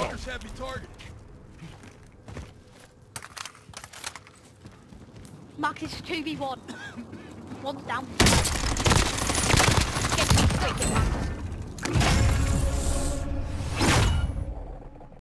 Fuckers have me targeted. Max is 2v1. One's down.